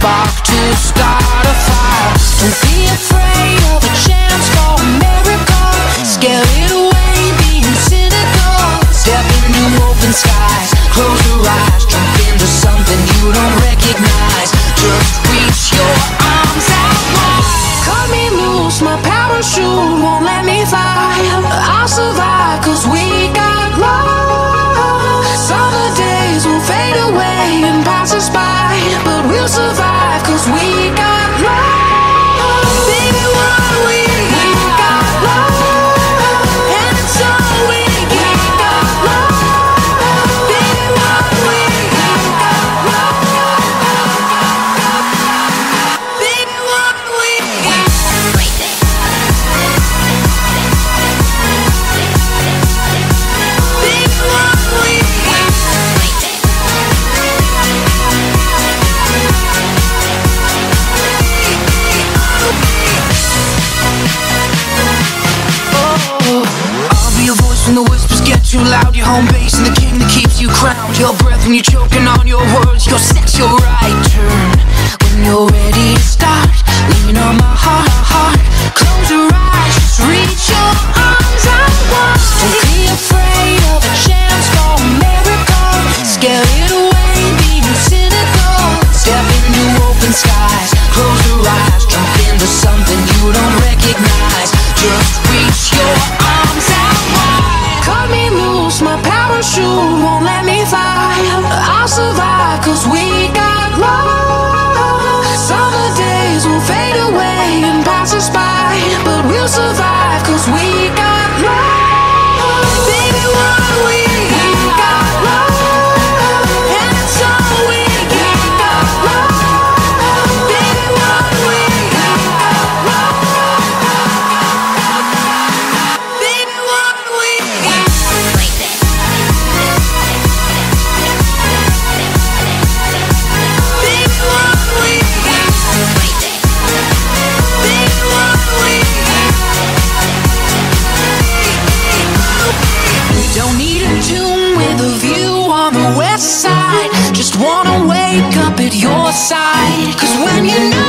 spark to start a fire. Don't be afraid of a chance for a miracle. Scare it away, being cynical. Step into open skies, close your eyes. Jump into something you don't recognize. Just reach your arms out wide. Cut me loose, my parachute won't let me fly. I'll survive cause we got love. Summer days will fade away and pass us by But we'll survive we got too loud, your home base and the king that keeps you crowned. Your breath when you're choking on your words, your sex, your right turn. Cause we side. Just wanna wake up at your side. Cause when you know